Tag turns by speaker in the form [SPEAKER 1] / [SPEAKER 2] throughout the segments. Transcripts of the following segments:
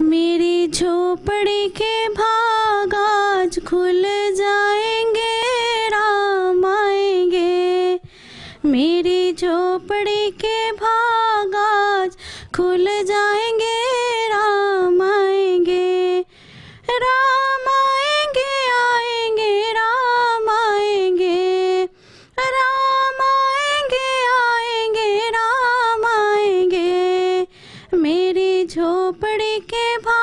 [SPEAKER 1] मेरी झोपड़ी के भाग आज खुल जाएँगे राम आएँगे। मेरी के भाग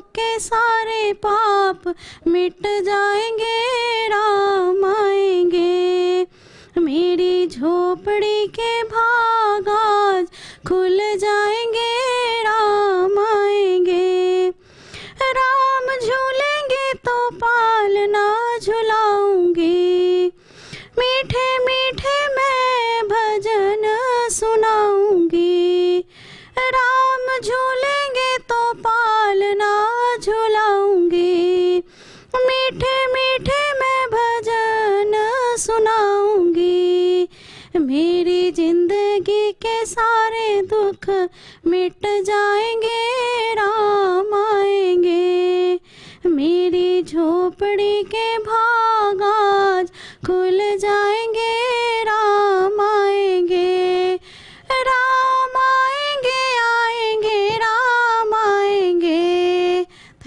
[SPEAKER 1] के सारे पाप मिट जाएँगे, राम आएँगे। मेरी झोपड़ी के भाग आज खुल जाएँगे, राम आएँगे। राम झूलेंगे तो पालना झुलाऊँगी। मीठे मीठे मैं भजन सुनाऊँगी। राम पालना झुलाऊँगी मीठे मीठे मैं भजन सुनाऊँगी। मेरी ज़िंदगी के सारे दुख मिट जाएँगे राम